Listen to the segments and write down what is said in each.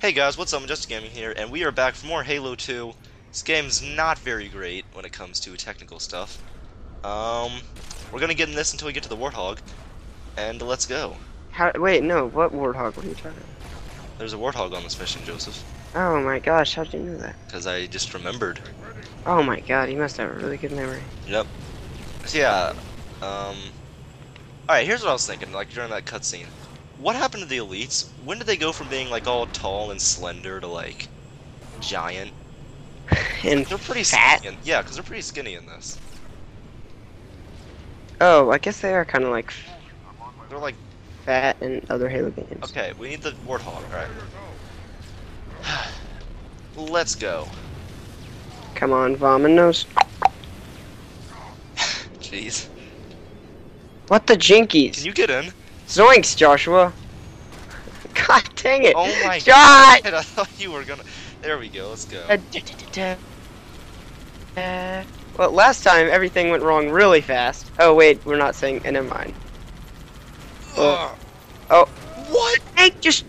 Hey guys, what's up? I'm Just Gaming here, and we are back for more Halo 2. This game's not very great when it comes to technical stuff. Um, we're gonna get in this until we get to the Warthog, and let's go. How, wait, no, what warthog? What are you talking about? There's a Warthog on this mission, Joseph, Oh my gosh, how'd you know that? because I just remembered. Oh my god, you must have a really good memory. Yep. So yeah, um... Alright, here's what I was thinking, like, during that cutscene. What happened to the elites? When did they go from being, like, all tall and slender to, like, giant? And They're pretty fat. skinny. In, yeah, because they're pretty skinny in this. Oh, I guess they are kind of like They're like fat in other Halo games. Okay, we need the warthog, alright. Let's go. Come on, Vominos. Jeez. What the jinkies? Can you get in? Zoinks, Joshua. God dang it. Oh my Shot! god! I thought you were gonna. There we go, let's go. Uh, da- da- da-. Uh, Well, last time everything went wrong really fast. Oh wait, we're not saying. Uh, never mind. Ugh. Oh. What? Hey, just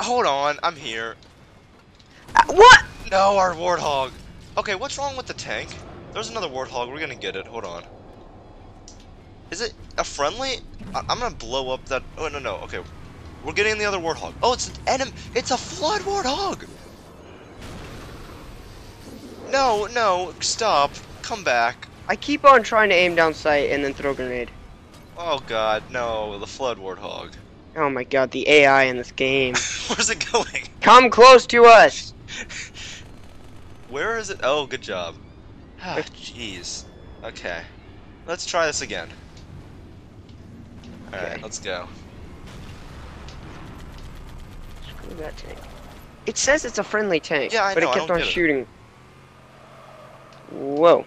Hold on, I'm here. uh, what? No, our warthog. Okay, what's wrong with the tank? There's another warthog, we're gonna get it. Hold on. Is it a friendly? I I'm gonna blow up that. Oh, no, no, okay. We're getting the other warthog. Oh, it's an enemy. It's a flood warthog! No, no, stop. Come back. I keep on trying to aim down sight and then throw a grenade. Oh god, no, the flood warthog. Oh my god, the AI in this game. Where's it going? Come close to us! Where is it? Oh, good job. Ah, jeez. Okay. Let's try this again. Alright, Okay. let's go. Screw that tank. It says it's a friendly tank, Yeah, I but know, it kept on get it. shooting. Whoa.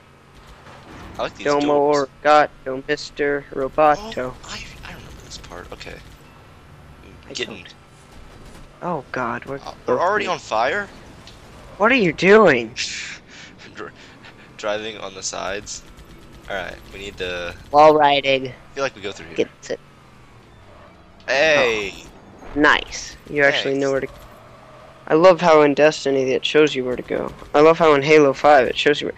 I like these Domo. Orgato, Mr. Roboto. Oh, I, I remember this part. Okay. I Getting. Oh god, we're, Uh, we're already on fire? What are you doing? Dr- Driving on the sides? Alright, we need the... Wall riding. I feel like we go through here. Gets it. Hey! Nice. You actually know where to. I love how in Destiny it shows you where to go. I love how in Halo 5 it shows you where.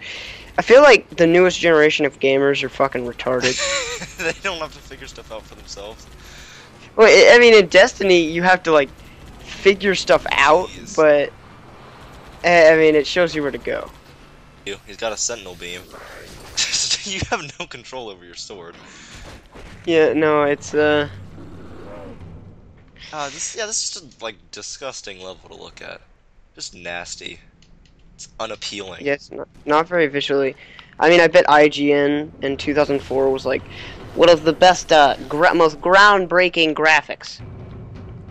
I feel like the newest generation of gamers are fucking retarded. they don't have to figure stuff out for themselves. well, I I mean, in Destiny you have to like figure stuff out, Jeez. but eh, I mean, it shows you where to go. You, He's got a sentinel beam. you have no control over your sword. Yeah, no, it's uh. Uh, this, yeah, this is just like disgusting level to look at. Just nasty. It's unappealing. Yeah, not, not very visually. I mean, I bet IGN in 2004 was like one of the best, uh, gra- most groundbreaking graphics.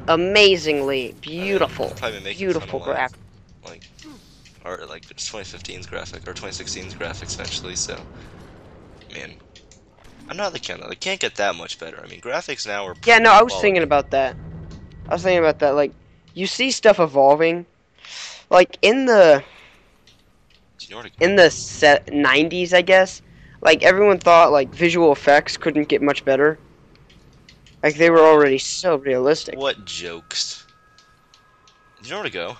Amazingly beautiful, beautiful graphics. Or like it's 2015's graphic or 2016's graphics actually. So, man, I'm not the can They can't get that much better. I mean, graphics now are. Yeah, no, I was quality. thinking about that. I was thinking about that. Like, you see stuff evolving. Like in the you know where to go? in the set 90s, I guess. Like everyone thought like visual effects couldn't get much better. Like they were already so realistic. What jokes? Do you know where to go?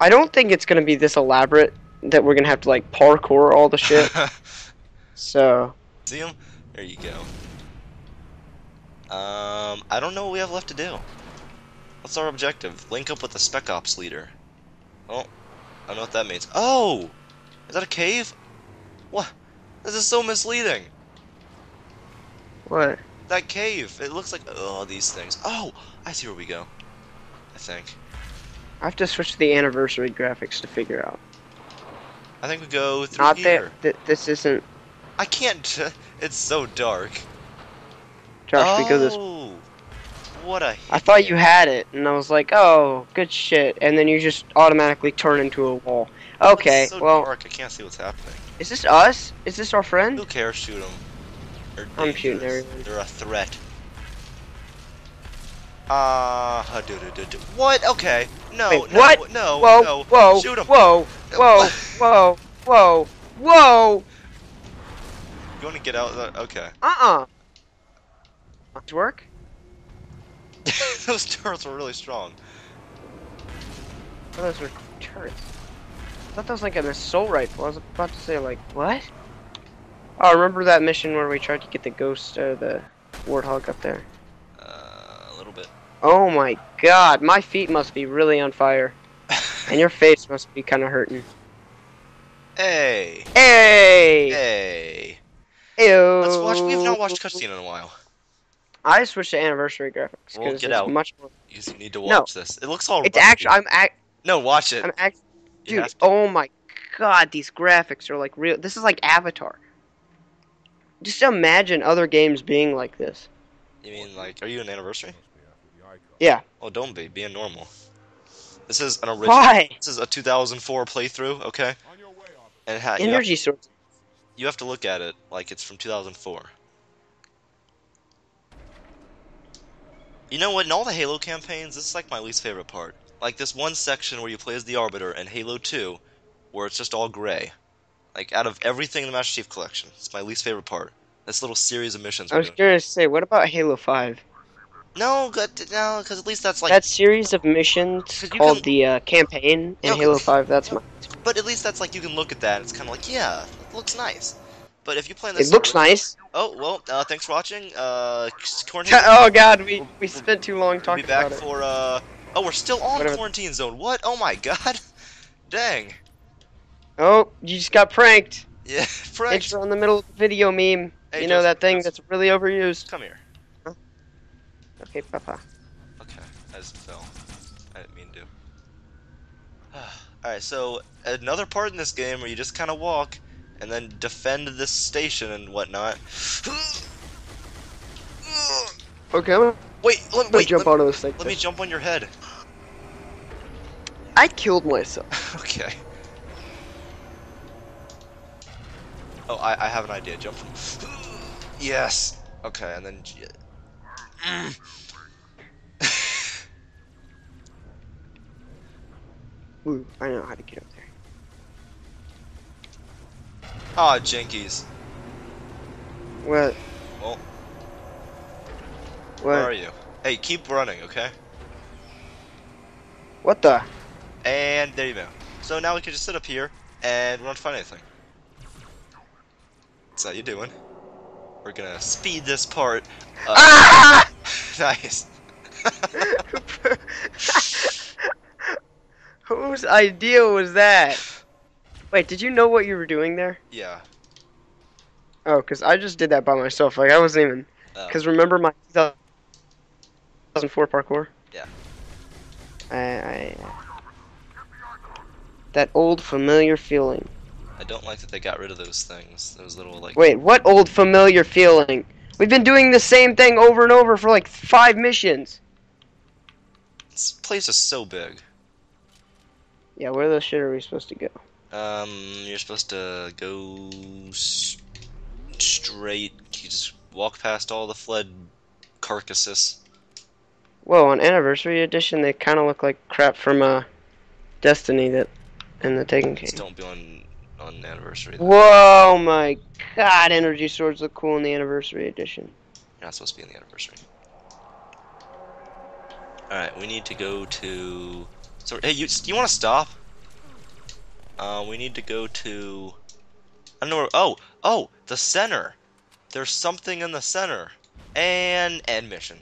I don't think it's gonna be this elaborate that we're gonna have to like parkour all the shit. so See him? There you go. Um, I don't know what we have left to do. What's our objective? Link up with the Spec Ops leader. Oh, I don't know what that means. Oh! Is that a cave? What? This is so misleading. what? That cave. It looks like oh these things. Oh, I see where we go. I think. I have to switch to the anniversary graphics to figure out. I think we go through Not here. that th- this isn't I can't. It's so dark. Josh because it's oh, what a. I thought you had it, and I was like, oh, good shit. And then you just automatically turn into a wall. Okay, so well, dark. I can't see what's happening. is this us? Is this our friend? Who cares? Shoot them. They're I'm shooting everyone. They're a threat. Ah, do. What? Okay. No. Wait, no, what? No. Whoa, no. whoa, Shoot him. whoa, whoa, whoa, whoa, whoa. You want to get out? Of the... Okay. Uh-uh. Does work? Those turrets were really strong. Oh, those were turrets. I thought that was like an assault rifle. I was about to say, like, what? Oh, remember that mission where we tried to get the ghost, uh, the warthog up there? Uh, a little bit. Oh my god, my feet must be really on fire. And your face must be kind of hurting. hey. Hey! Hey. Ew. Let's watch. We have not watched cutscene in a while. I switched to anniversary graphics Well, get it's out. much more. You need to No. watch this. It looks all. It's actually I'm act No, watch it. I'm act dude. Oh my god, these graphics are like real. This is like Avatar. Just imagine other games being like this. You mean like? Are you an anniversary? Yeah. Oh, don't be. Being normal. This is an original. Why? This is a 2004 playthrough. Okay. And it ha- you, have, Energy source. you have to look at it like it's from 2004. You know what? In all the Halo campaigns, this is like my least favorite part. Like this one section where you play as the Arbiter in Halo 2, where it's just all gray. Like out of everything in the Master Chief Collection, it's my least favorite part. This little series of missions. I was gonna say, what about Halo Five? No, good. No, because at least that's like. that series of missions called can- the uh, campaign in No, Halo Five. That's my. But at least that's like you can look at that. and It's kind of like yeah, it looks nice. But if you play in It this, looks nice. Oh well, uh, thanks for watching. Uh, Corn oh god, we we spent too long We'll be back for uh. Oh, we're still on Whatever. quarantine zone. What? Oh my god. Dang. Oh, you just got pranked. Yeah, Frank. Intro in the middle video meme. Hey, you know Joseph, that thing Joseph. that's really overused. Come here. Okay, papa. Okay, I just fell. I didn't mean to. Alright, so another part in this game where you just kind of walk and then defend this station and whatnot. Okay, I'm gonna wait, let, gonna wait, jump let, out of this thing. let me jump on your head. I killed myself. okay. Oh, I, I have an idea. Jump from. yes. Okay, and then. Ooh, I know how to get up there. Ah, Aw, jinkies. What? Well, What? where are you? Hey, keep running, okay? What the? And there you go. So now we can just sit up here and we don't find anything. What's that you doing? We're gonna speed this part. Uh, Ah! nice. Whose idea was that? Wait, did you know what you were doing there? yeah. Oh, because I just did that by myself. Like, I wasn't even. Oh. Because remember my 2004 parkour? Yeah. I, I. That old familiar feeling. I don't like that they got rid of those things. Those little like. Wait, what old familiar feeling? We've been doing the same thing over and over for like five missions. This place is so big. Yeah, where the shit are we supposed to go? Um, you're supposed to go straight. You just walk past all the flood carcasses. Whoa, on Anniversary Edition, they kind of look like crap from uh, Destiny that in the Taken Just don't be on on the anniversary. though. Whoa, my God! Energy swords look cool in the Anniversary Edition. You're not supposed to be in the anniversary. Alright, we need to go to... So, hey, you, you want to stop? Uh, we need to go to... I don't know where... Oh! Oh! The center! There's something in the center. And admission.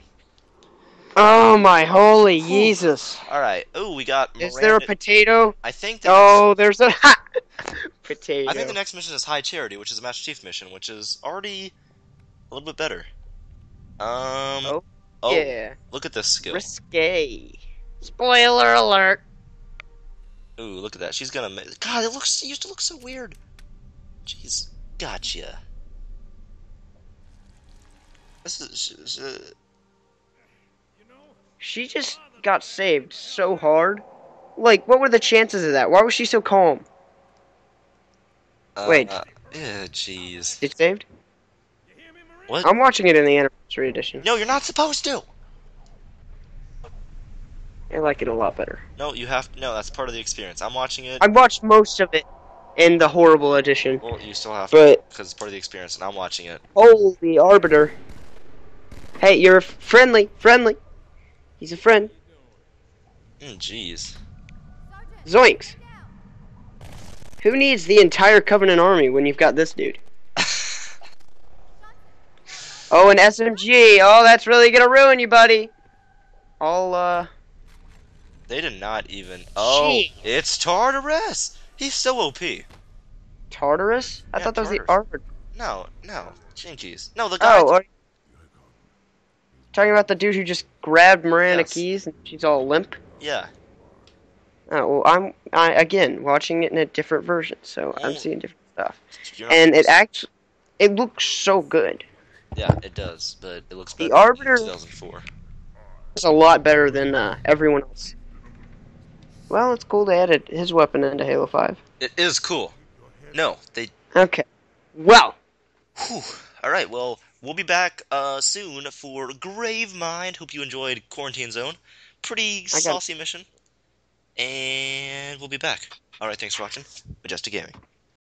Oh my holy Whew. Jesus! Alright. Oh, we got Is there a potato? I think the Oh, there's a potato. I think the next mission is High Charity, which is a Master Chief mission, which is already a little bit better. Um... Oh, Oh, yeah, look at this skill. risque. Spoiler alert. Ooh, look at that. She's gonna. God, it looks. It used to look so weird. Jeez, gotcha. This is. sh- She just got saved so hard. Like, what were the chances of that? Why was she so calm? Uh, Wait. Uh, yeah, jeez. Did saved? What? I'm watching it in the Anniversary Edition. No, you're not supposed to. I like it a lot better. No, you have. To. No, that's part of the experience. I'm watching it. I watched most of it in the horrible edition. Well, you still have to But because it's part of the experience, and I'm watching it. holy arbiter. Hey, you're friendly, friendly. He's a friend. Mm, Jeez. Zoinks. Who needs the entire Covenant army when you've got this dude? Oh, an SMG. Oh, that's really gonna ruin you, buddy. I'll, uh... they did not even. Oh, Jeez. it's Tartarus. He's so OP. Tartarus? I Yeah, thought that was the Tartarus. arbiter. No, no, Jinkies. No, the guy. Oh, talking about the dude who just grabbed Miranda Yes. Keyes and she's all limp? yeah. Oh, well, I'm, I, again, watching it in a different version, so I'm Oh. seeing different stuff. You're And it actually, it looks so good. Yeah, it does, but it looks The better. than Arbiter- 2004. It's a lot better than uh, everyone else. Well, it's cool they added his weapon into Halo 5. It is cool. No, they. Okay. Well, Whew. All right. Well, we'll be back uh, soon for Gravemind. Hope you enjoyed Quarantine Zone. Pretty saucy mission. And we'll be back. All right. Thanks for watching. Majestic Gaming.